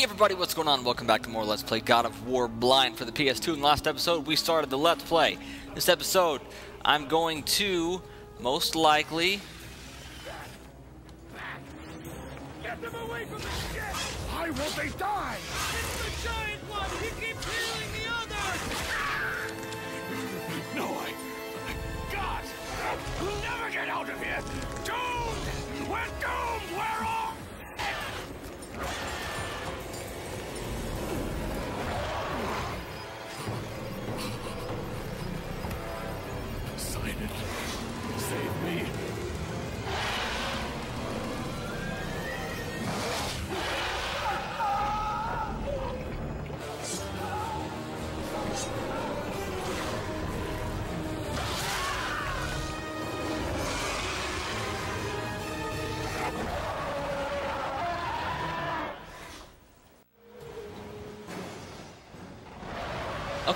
Hey everybody, what's going on? Welcome back to more Let's Play God of War Blind for the PS2. In the last episode, we started the Let's Play. This episode, I'm going to, most likely... Get them away from the ship! Why won't they die?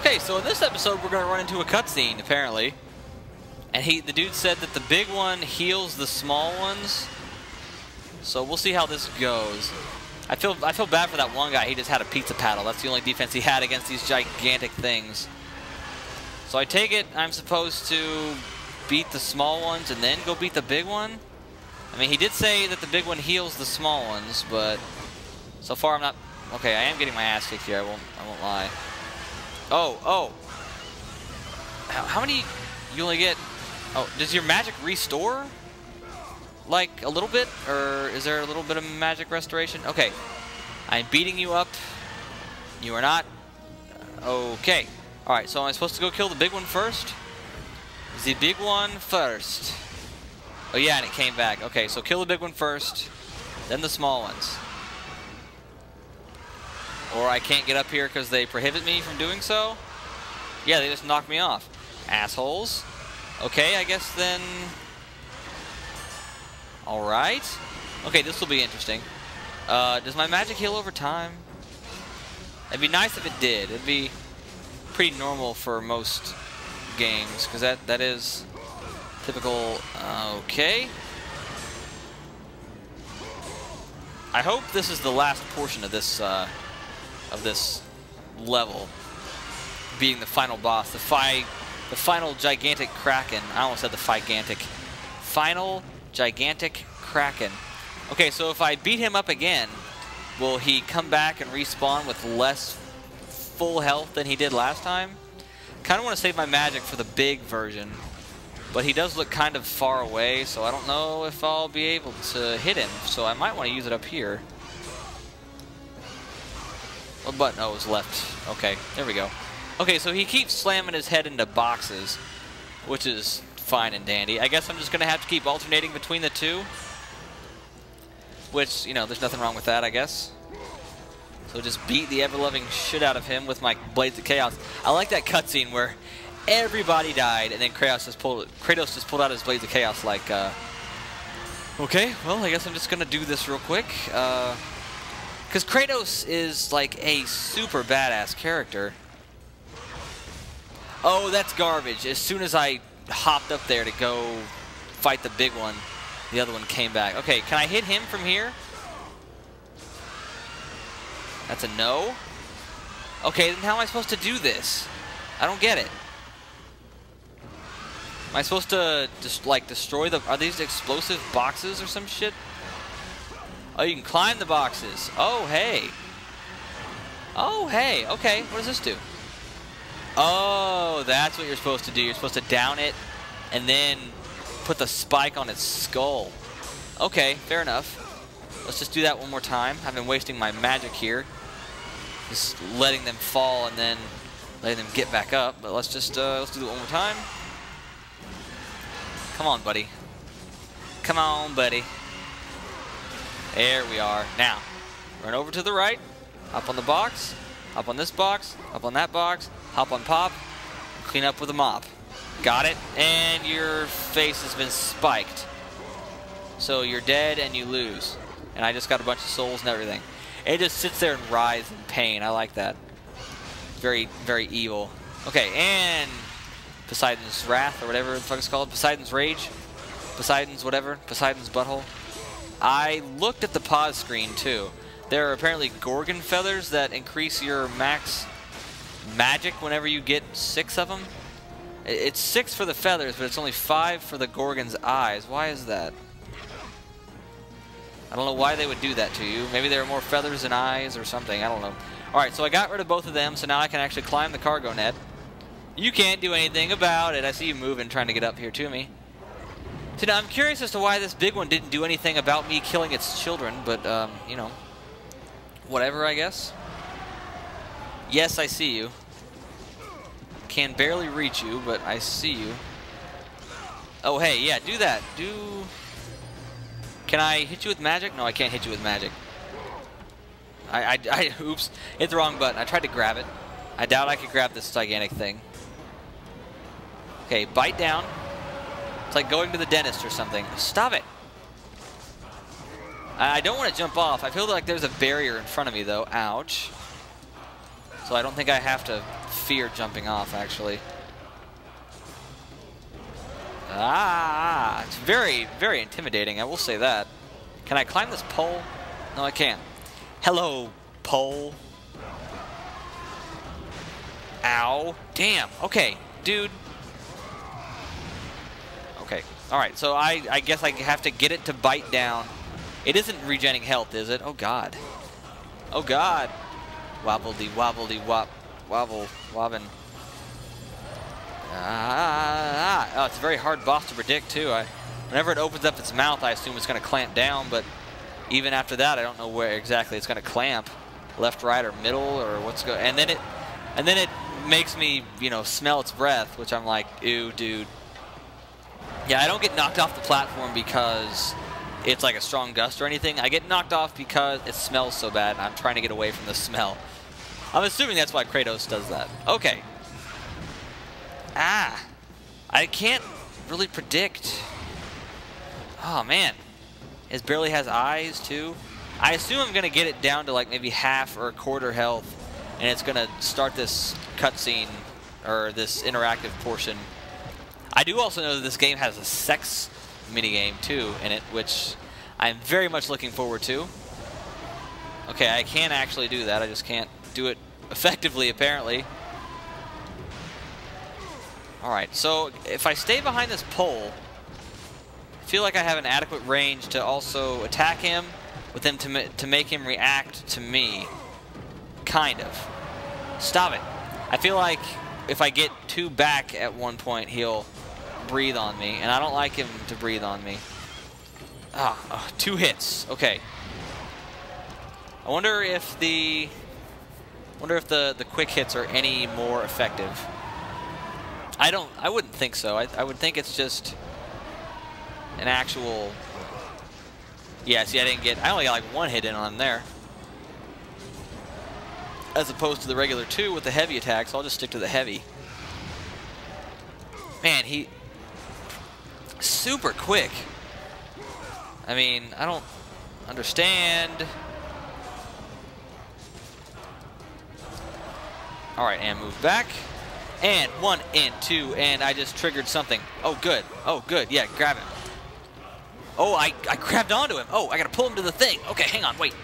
Okay, so in this episode, we're going to run into a cutscene, apparently. And he, the dude said that the big one heals the small ones. So we'll see how this goes. I feel I feel bad for that one guy. He just had a pizza paddle. That's the only defense he had against these gigantic things. So I take it I'm supposed to beat the small ones and then go beat the big one? I mean, he did say that the big one heals the small ones, but so far I'm not... Okay, I am getting my ass kicked here. I won't, I won't lie. Oh, oh. How, how many... You only get... Oh, does your magic restore? Like, a little bit? Or is there a little bit of magic restoration? Okay. I'm beating you up. You are not. Okay. Alright, so am I supposed to go kill the big one first? The big one first. Oh yeah, and it came back. Okay, so kill the big one first, then the small ones. Or I can't get up here because they prohibit me from doing so? Yeah, they just knock me off. Assholes. Okay, I guess then... Alright. Okay, this will be interesting. Uh, does my magic heal over time? It'd be nice if it did. It'd be pretty normal for most games, because that, that is typical... Okay. I hope this is the last portion of this, uh, of this level being the final boss, the fi the final gigantic kraken. I almost said the gigantic. Final gigantic kraken. Okay, so if I beat him up again, will he come back and respawn with less full health than he did last time? Kind of want to save my magic for the big version, but he does look kind of far away, so I don't know if I'll be able to hit him, so I might want to use it up here. Button? Oh, it was left. Okay, there we go. Okay, so he keeps slamming his head into boxes, which is fine and dandy. I guess I'm just going to have to keep alternating between the two. Which, you know, there's nothing wrong with that, I guess. So just beat the ever-loving shit out of him with my Blades of Chaos. I like that cutscene where everybody died, and then Kratos just pulled, Kratos just pulled out his Blades of Chaos like, uh, okay, well, I guess I'm just going to do this real quick. Uh, because Kratos is like a super badass character. Oh, that's garbage. As soon as I hopped up there to go fight the big one, the other one came back. Okay, can I hit him from here? That's a no. Okay, then how am I supposed to do this? I don't get it. Am I supposed to just like destroy the... Are these explosive boxes or some shit? Oh, you can climb the boxes. Oh, hey. Oh, hey. Okay, what does this do? Oh, that's what you're supposed to do. You're supposed to down it and then put the spike on its skull. Okay, fair enough. Let's just do that one more time. I've been wasting my magic here. Just letting them fall and then letting them get back up. But let's just, uh, let's do it one more time. Come on, buddy. Come on, buddy. There we are. Now, run over to the right, up on the box, up on this box, up on that box, hop on pop, clean up with a mop. Got it? And your face has been spiked. So you're dead and you lose. And I just got a bunch of souls and everything. it just sits there and writhes in pain. I like that. Very, very evil. Okay, and Poseidon's Wrath, or whatever the fuck it's called. Poseidon's Rage. Poseidon's whatever. Poseidon's Butthole. I looked at the pause screen, too. there are apparently Gorgon feathers that increase your max magic whenever you get six of them. It's six for the feathers, but it's only five for the Gorgon's eyes. Why is that? I don't know why they would do that to you. Maybe there are more feathers than eyes or something. I don't know. Alright, so I got rid of both of them, so now I can actually climb the cargo net. You can't do anything about it. I see you moving, trying to get up here to me. So now I'm curious as to why this big one didn't do anything about me killing its children, but, um, you know, whatever, I guess. Yes, I see you. Can barely reach you, but I see you. Oh, hey, yeah, do that. Do... Can I hit you with magic? No, I can't hit you with magic. I, I, I, oops, hit the wrong button. I tried to grab it. I doubt I could grab this gigantic thing. Okay, bite down. It's like going to the dentist or something. Stop it. I don't want to jump off. I feel like there's a barrier in front of me, though. Ouch. So I don't think I have to fear jumping off, actually. Ah, it's very, very intimidating. I will say that. Can I climb this pole? No, I can't. Hello, pole. Ow. Damn. Okay, dude. All right. So I, I guess I have to get it to bite down. It isn't regenerating health, is it? Oh God. Oh God. Wobbledy wobbledy wop. Wobble wobbin. Ah, oh, it's a very hard boss to predict too. I, whenever it opens up its mouth, I assume it's going to clamp down, but even after that, I don't know where exactly it's going to clamp, left, right, or middle, or what's going. And then it, and then it makes me, you know, smell its breath, which I'm like, ew, dude. Yeah, I don't get knocked off the platform because it's like a strong gust or anything. I get knocked off because it smells so bad, and I'm trying to get away from the smell. I'm assuming that's why Kratos does that. Okay. Ah. I can't really predict. Oh, man. It barely has eyes, too. I assume I'm going to get it down to like maybe half or a quarter health, and it's going to start this cutscene, or this interactive portion. I do also know that this game has a sex minigame, too, in it, which I'm very much looking forward to. Okay, I can actually do that. I just can't do it effectively, apparently. Alright, so if I stay behind this pole, I feel like I have an adequate range to also attack him, with him to, ma to make him react to me. Kind of. Stop it. I feel like if I get too back at one point, he'll breathe on me, and I don't like him to breathe on me. Ah, oh, two hits. Okay. I wonder if the wonder if the the quick hits are any more effective. I don't. I wouldn't think so. I, I would think it's just an actual. Yeah. See, I didn't get. I only got like one hit in on there, as opposed to the regular two with the heavy attack. So I'll just stick to the heavy. Man, he super quick. I mean, I don't understand. All right, and move back. And one and two, and I just triggered something. Oh, good. Oh, good. Yeah, grab him. Oh, I, I grabbed onto him. Oh, I gotta pull him to the thing. Okay, hang on, wait.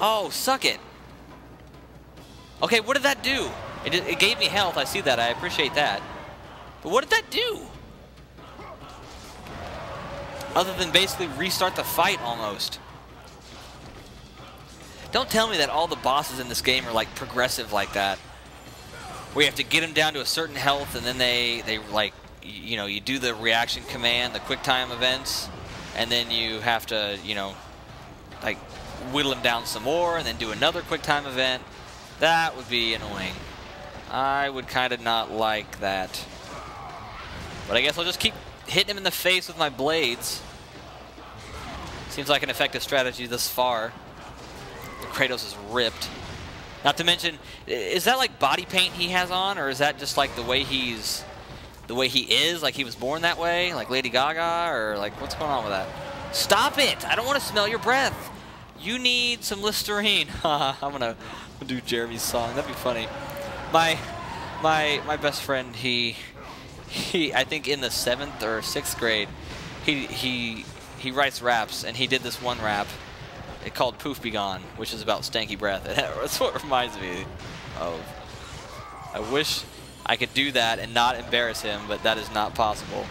Oh, suck it. Okay, what did that do? It, it gave me health. I see that. I appreciate that. But what did that do? Other than basically restart the fight almost. Don't tell me that all the bosses in this game are like progressive like that. You have to get them down to a certain health and then they, they like, you know, you do the reaction command, the quick time events, and then you have to, you know, like whittle them down some more and then do another quick time event. That would be annoying. I would kind of not like that. But I guess I'll just keep hitting him in the face with my blades. Seems like an effective strategy thus far. Kratos is ripped. Not to mention, is that like body paint he has on, or is that just like the way he's, the way he is, like he was born that way, like Lady Gaga, or like what's going on with that? Stop it! I don't want to smell your breath. You need some Listerine. I'm gonna do Jeremy's song. That'd be funny. My, my, my best friend. He, he. I think in the seventh or sixth grade, he he he writes raps, and he did this one rap it called Poof Be Gone, which is about stanky breath. That's what reminds me of. I wish I could do that and not embarrass him, but that is not possible.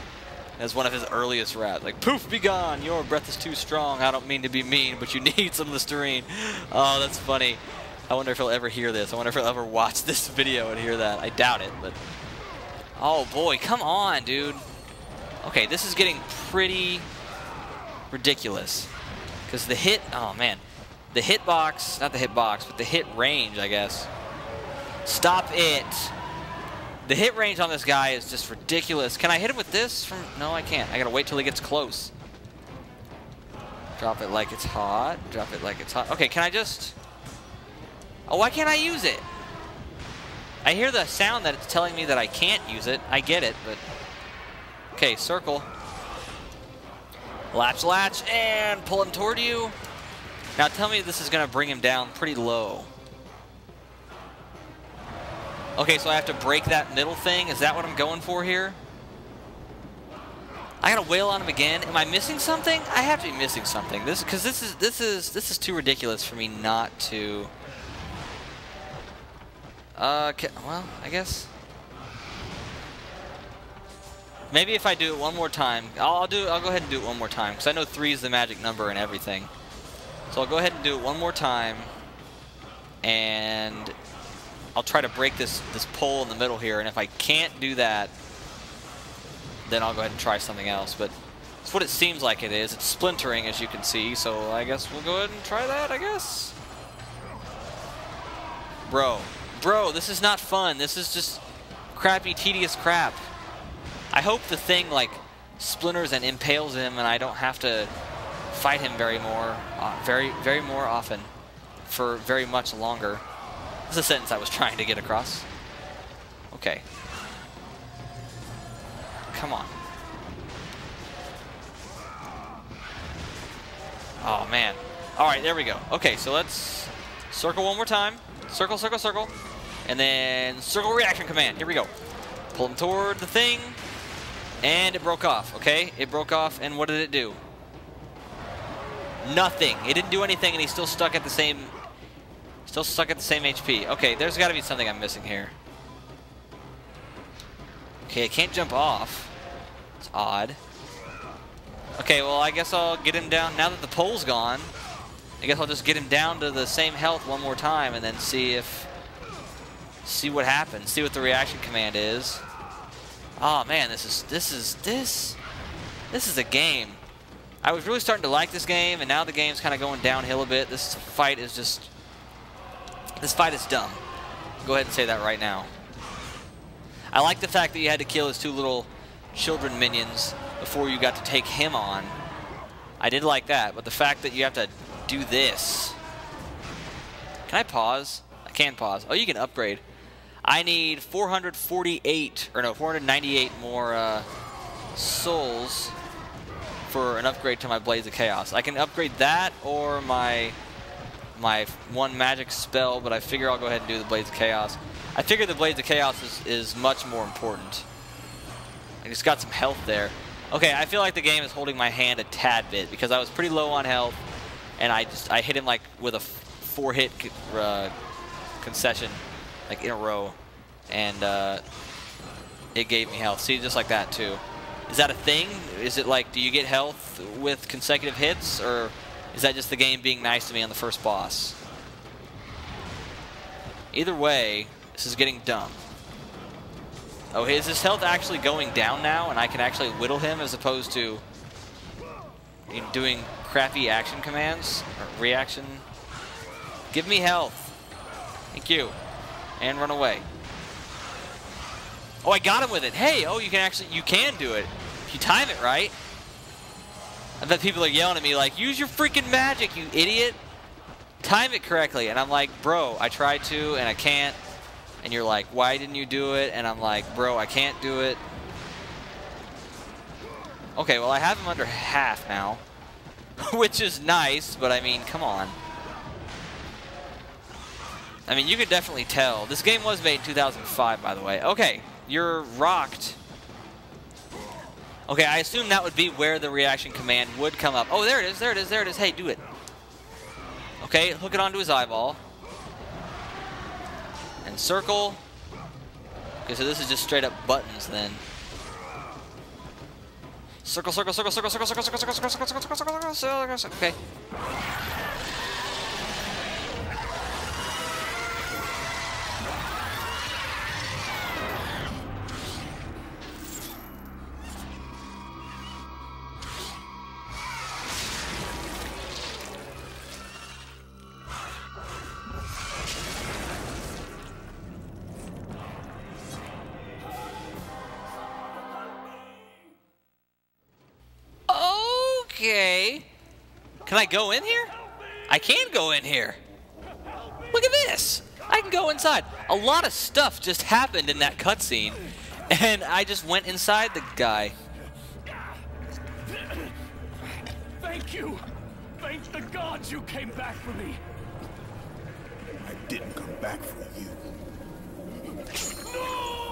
That's one of his earliest raps. Like, poof, be gone. Your breath is too strong. I don't mean to be mean, but you need some Listerine. Oh, that's funny. I wonder if he'll ever hear this. I wonder if he'll ever watch this video and hear that. I doubt it, but... Oh, boy. Come on, dude. Okay, this is getting pretty ridiculous. Because the hit... Oh, man. The hitbox... Not the hitbox, but the hit range, I guess. Stop it. The hit range on this guy is just ridiculous. Can I hit him with this? From No, I can't. I gotta wait till he gets close. Drop it like it's hot. Drop it like it's hot. Okay, can I just... Oh, why can't I use it? I hear the sound that it's telling me that I can't use it. I get it, but... Okay, circle. Latch, latch, and pull him toward you. Now tell me this is going to bring him down pretty low. Okay, so I have to break that middle thing. Is that what I'm going for here? I gotta wail on him again. Am I missing something? I have to be missing something. This because this is this is this is too ridiculous for me not to. Uh, well, I guess. Maybe if I do it one more time, I'll, I'll do. I'll go ahead and do it one more time because I know three is the magic number and everything. So I'll go ahead and do it one more time, and I'll try to break this, this pole in the middle here, and if I can't do that, then I'll go ahead and try something else. But it's what it seems like it is. It's splintering, as you can see, so I guess we'll go ahead and try that, I guess. Bro. Bro, this is not fun. This is just crappy, tedious crap. I hope the thing, like, splinters and impales him, and I don't have to fight him very more, uh, very, very more often for very much longer. That's a sentence I was trying to get across. Okay. Come on. Oh, man. All right, there we go. Okay, so let's circle one more time. Circle, circle, circle. And then circle reaction command. Here we go. Pull him toward the thing. And it broke off, okay? It broke off, and what did it do? Nothing. It didn't do anything, and he's still stuck at the same Still stuck at the same HP. Okay, there's got to be something I'm missing here. Okay, I can't jump off. It's odd. Okay, well, I guess I'll get him down. Now that the pole's gone, I guess I'll just get him down to the same health one more time and then see if... See what happens. See what the reaction command is. Oh, man, this is... This is... This... This is a game. I was really starting to like this game, and now the game's kind of going downhill a bit. This fight is just this fight is dumb. Go ahead and say that right now. I like the fact that you had to kill his two little children minions before you got to take him on. I did like that, but the fact that you have to do this. Can I pause? I can pause. Oh, you can upgrade. I need 448, or no, 498 more uh, souls for an upgrade to my Blades of Chaos. I can upgrade that or my my one magic spell, but I figure I'll go ahead and do the Blades of Chaos. I figure the Blades of Chaos is, is much more important. I just got some health there. Okay, I feel like the game is holding my hand a tad bit because I was pretty low on health, and I just I hit him like with a four hit uh, concession, like in a row, and uh, it gave me health. See, just like that too. Is that a thing? Is it like, do you get health with consecutive hits, or is that just the game being nice to me on the first boss? Either way, this is getting dumb. Oh, is his health actually going down now, and I can actually whittle him as opposed to doing crappy action commands? Or reaction? Give me health. Thank you. And run away. Oh, I got him with it. Hey, oh, you can actually, you can do it. If you time it right. I bet people are yelling at me like, use your freaking magic, you idiot. Time it correctly. And I'm like, bro, I tried to and I can't. And you're like, why didn't you do it? And I'm like, bro, I can't do it. Okay, well, I have him under half now. Which is nice, but I mean, come on. I mean, you could definitely tell. This game was made in 2005, by the way. Okay, you're rocked. Okay, I assume that would be where the reaction command would come up. Oh, there it is, there it is, there it is. Hey, do it. Okay, hook it onto his eyeball. And circle. Okay, so this is just straight up buttons then. Circle, circle, circle, circle, circle, circle, circle, circle, circle, circle, circle, circle, circle, circle, okay. Okay. Go in here? I can go in here. Look at this. I can go inside. A lot of stuff just happened in that cutscene, and I just went inside the guy. Thank you. Thank the gods you came back for me. I didn't come back for you. No!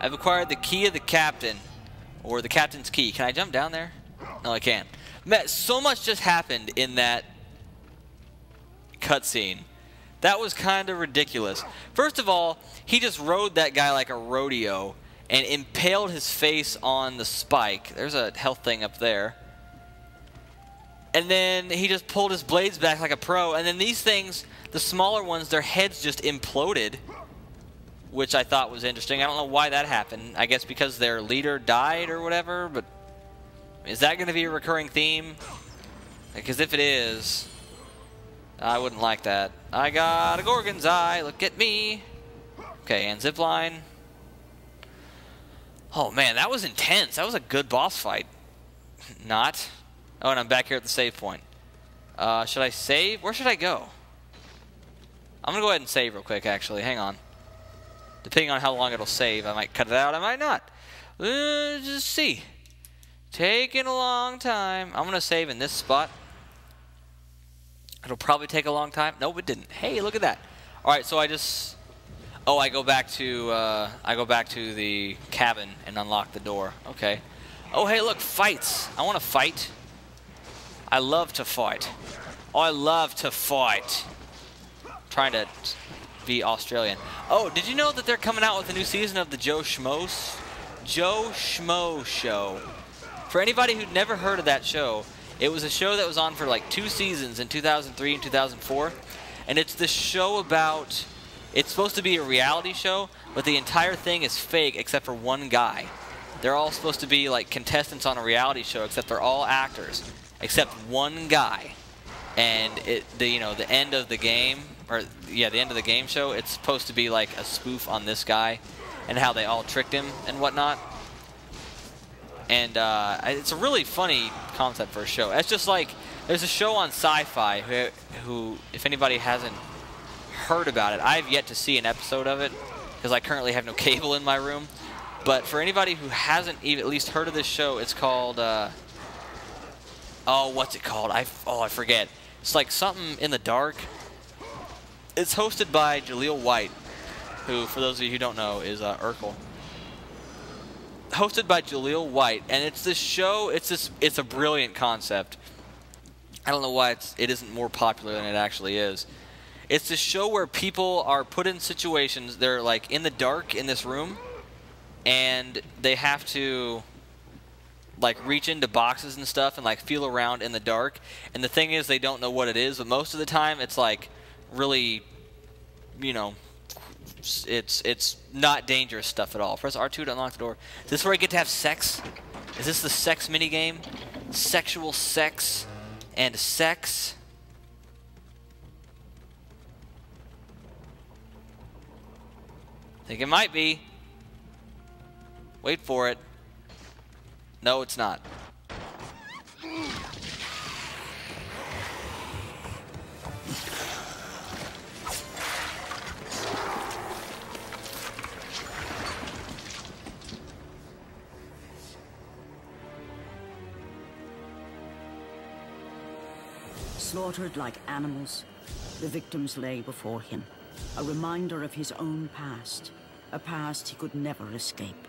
I've acquired the key of the captain, or the captain's key. Can I jump down there? No, I can't. Man, so much just happened in that cutscene. That was kind of ridiculous. First of all, he just rode that guy like a rodeo and impaled his face on the spike. There's a health thing up there. And then he just pulled his blades back like a pro. And then these things, the smaller ones, their heads just imploded which I thought was interesting. I don't know why that happened. I guess because their leader died or whatever, but is that going to be a recurring theme? Because if it is, I wouldn't like that. I got a Gorgon's Eye, look at me. Okay, and zipline. Oh man, that was intense. That was a good boss fight. Not. Oh, and I'm back here at the save point. Uh, should I save? Where should I go? I'm going to go ahead and save real quick, actually. Hang on. Depending on how long it'll save, I might cut it out, I might not. Let's just see. Taking a long time. I'm going to save in this spot. It'll probably take a long time. Nope, it didn't. Hey, look at that. All right, so I just... Oh, I go back to uh, I go back to the cabin and unlock the door. Okay. Oh, hey, look, fights. I want to fight. I love to fight. Oh, I love to fight. trying to be Australian. Oh, did you know that they're coming out with a new season of the Joe Schmo Joe Schmo Show? For anybody who'd never heard of that show, it was a show that was on for like two seasons in 2003 and 2004, and it's the show about. It's supposed to be a reality show, but the entire thing is fake except for one guy. They're all supposed to be like contestants on a reality show, except they're all actors, except one guy. And it, the you know, the end of the game or yeah, the end of the game show, it's supposed to be like a spoof on this guy and how they all tricked him and whatnot. And uh, it's a really funny concept for a show. It's just like there's a show on Sci-Fi who, who, if anybody hasn't heard about it, I've yet to see an episode of it because I currently have no cable in my room. But for anybody who hasn't even at least heard of this show, it's called. Uh, oh, what's it called? I oh I forget. It's like something in the dark it's hosted by Jaleel White, who, for those of you who don't know, is uh, Urkel. Hosted by Jaleel White, and it's this show. It's this. It's a brilliant concept. I don't know why it's it isn't more popular than it actually is. It's this show where people are put in situations. They're like in the dark in this room, and they have to like reach into boxes and stuff and like feel around in the dark. And the thing is, they don't know what it is. But most of the time, it's like really, you know, it's it's not dangerous stuff at all. Press R2 to unlock the door. Is this where I get to have sex? Is this the sex minigame? Sexual sex and sex? Think it might be. Wait for it. No, it's not. Slaughtered like animals, the victims lay before him, a reminder of his own past, a past he could never escape.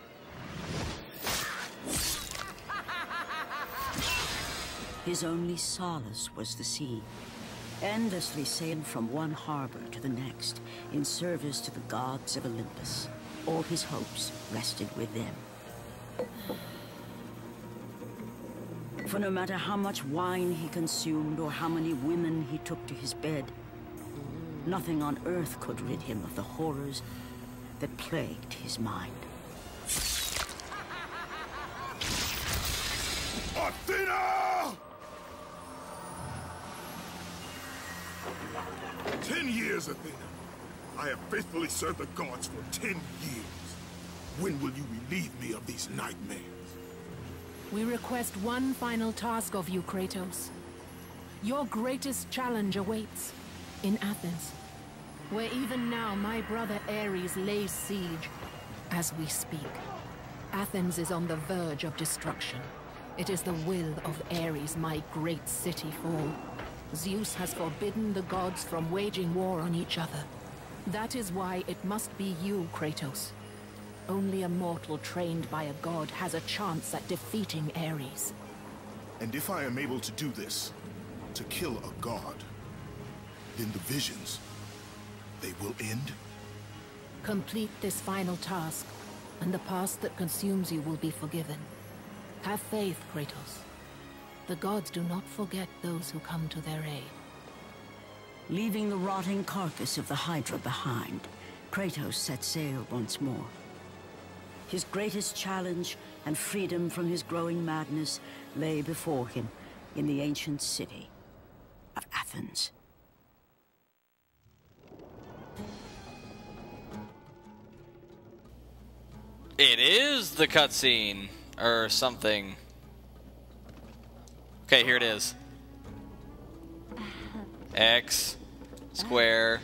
His only solace was the sea, endlessly sailing from one harbor to the next in service to the gods of Olympus. All his hopes rested with them. For no matter how much wine he consumed or how many women he took to his bed, nothing on earth could rid him of the horrors that plagued his mind. Athena! Ten years, Athena. I have faithfully served the gods for ten years. When will you relieve me of these nightmares? We request one final task of you, Kratos. Your greatest challenge awaits in Athens, where even now my brother Ares lays siege as we speak. Athens is on the verge of destruction. It is the will of Ares my great city fall. Zeus has forbidden the gods from waging war on each other. That is why it must be you, Kratos. Only a mortal trained by a god has a chance at defeating Ares. And if I am able to do this, to kill a god, then the visions, they will end? Complete this final task, and the past that consumes you will be forgiven. Have faith, Kratos. The gods do not forget those who come to their aid. Leaving the rotting carcass of the Hydra behind, Kratos set sail once more. His greatest challenge and freedom from his growing madness lay before him in the ancient city of Athens. It is the cutscene or something. Okay, here it is. X square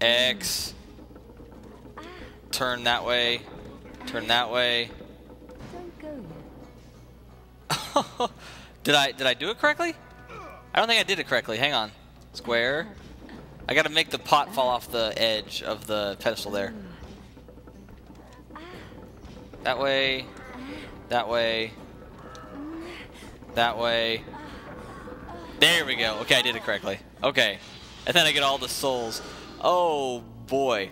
X turn that way turn that way did I did I do it correctly I don't think I did it correctly hang on square I gotta make the pot fall off the edge of the pedestal there that way that way that way there we go. Okay, I did it correctly. Okay. And then I get all the souls. Oh, boy.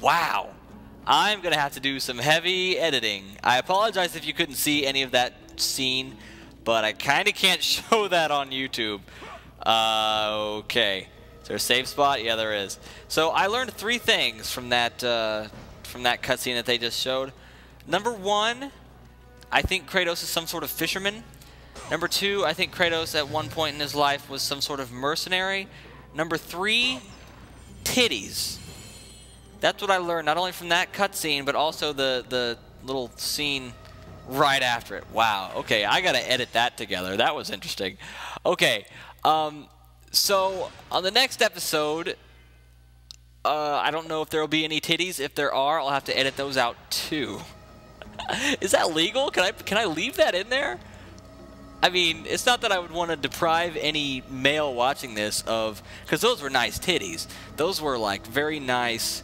Wow. I'm going to have to do some heavy editing. I apologize if you couldn't see any of that scene, but I kind of can't show that on YouTube. Uh, okay. Is there a save spot? Yeah, there is. So I learned three things from that, uh, from that cutscene that they just showed. Number one, I think Kratos is some sort of fisherman. Number two, I think Kratos at one point in his life was some sort of mercenary. Number three, titties. That's what I learned, not only from that cutscene, but also the, the little scene right after it. Wow, okay, I gotta edit that together. That was interesting. Okay, um, so on the next episode, uh, I don't know if there will be any titties. If there are, I'll have to edit those out too. Is that legal? Can I can I leave that in there? I mean, it's not that I would want to deprive any male watching this of, because those were nice titties. Those were like very nice,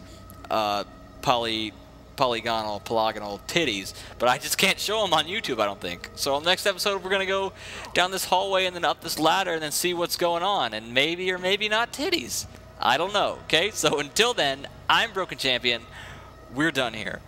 uh, poly, polygonal, polygonal titties. But I just can't show them on YouTube. I don't think. So next episode, we're gonna go down this hallway and then up this ladder and then see what's going on, and maybe or maybe not titties. I don't know. Okay. So until then, I'm Broken Champion. We're done here.